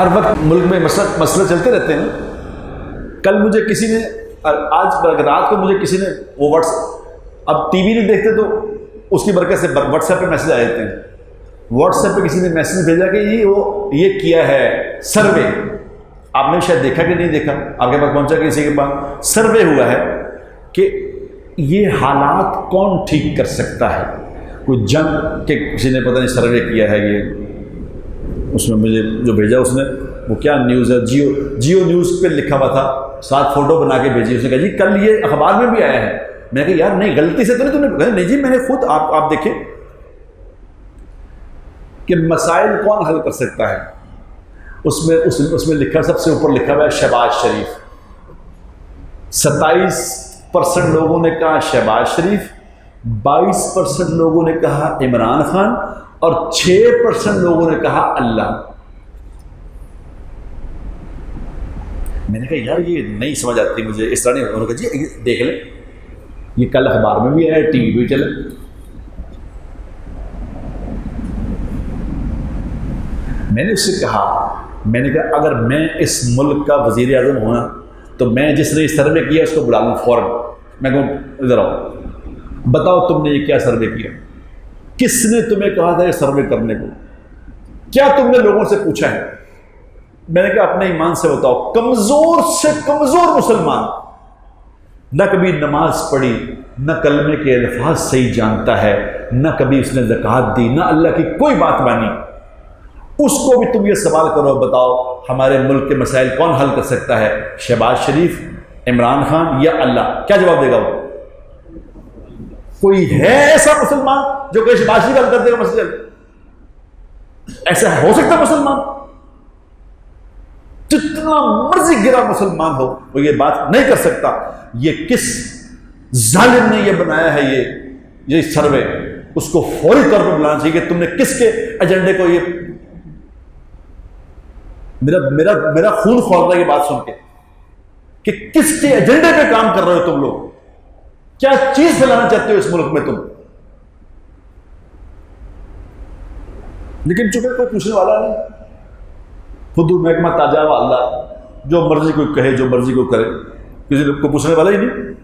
हर वक्त मुल्क में मसला मसले चलते रहते हैं। कल मुझे किसी ने आज रात को मुझे किसी ने वो व्हाट्स अब टीवी नहीं देखते तो उसकी बरकत से व्हाट्सएप पे मैसेज आ जाते हैं। व्हाट्सएप पे किसी ने मैसेज भेजा कि ये वो, ये किया है, सर्वे। आपने शायद देखा कि नहीं देखा? आपके पास पहुँचा किसी के पास सर्वे हुआ है कि ये हालात कौन ठीक कर सकता है? कोई जंग के किसी ने पता नहीं सर्वे किया है ये। उसमें मुझे जो भेजा उसने वो क्या न्यूज़ है? जियो जियो न्यूज़ पे लिखा हुआ था सात फ़ोटो बना के भेजी उसने कहा जी कल ये अखबार में भी आया है। मैंने कहा यार नहीं गलती से तो नहीं तुमने नहीं जी मैंने खुद आप आप देखे कि मसाइल कौन हल कर सकता है? उसमें उस, उसमें लिखा सबसे ऊपर लिखा हुआ है शहबाज शरीफ। सत्ताईस परसेंट लोगों ने कहा शहबाज शरीफ बाईस परसेंट लोगों ने कहा इमरान खान और छह परसेंट लोगों ने कहा अल्लाह। मैंने कहा, यार, ये नहीं समझ आती मुझे। इस तरह नहीं कहा, जी देख ले। ये कल अखबार में भी आया, टीवी भी चले। मैंने उससे कहा, मैंने कहा, अगर मैं इस मुल्क का वज़ीर अजम होना तो मैं जिसने इस सर्वे किया उसको बुला लूँ फ़ौरन। मैं कहूँ, इधर आओ। बताओ तुमने ये क्या सर्वे किया? किसने तुम्हें कहा था ये सर्वे करने को? क्या तुमने लोगों से पूछा है? मैंने कहा, अपने ईमान से बताओ। कमज़ोर से कमज़ोर मुसलमान। न कभी नमाज़ पढ़ी, न कलमे के अल्फाज सही जानता है, न कभी उसने जक़ात दी, न अल्लाह की कोई बात मानी। उसको भी तुम ये सवाल करो, बताओ, हमारे मुल्क के मसाइल कौन हल कर सकता है? शहबाज शरीफ, इमरान खान या अल्लाह? क्या जवाब देगा वो? कोई है ऐसा मुसलमान जो शहबाज शरीफ कर देगा मसले ऐसा हो सकता मुसलमान? जितना मर्ज़ी गिरा मुसलमान हो, वो ये बात नहीं कर सकता। ये किस जालिम ने ये बनाया है ये ये सर्वे? उसको फौरी तौर पर बुलाना चाहिए कि तुमने किसके एजेंडे को ये मेरा मेरा मेरा खून खोल रहा है ये बात सुन के। कि किसके एजेंडे पे काम कर रहे हो तुम लोग? क्या चीज़ फैलाना चाहते हो इस मुल्क में तुम? लेकिन चुके कोई पूछने वाला नहीं। खुद महकमा ताज़ा वाला जो मर्ज़ी कोई कहे, जो मर्ज़ी कोई करे। किसी को पूछने वाला ही नहीं।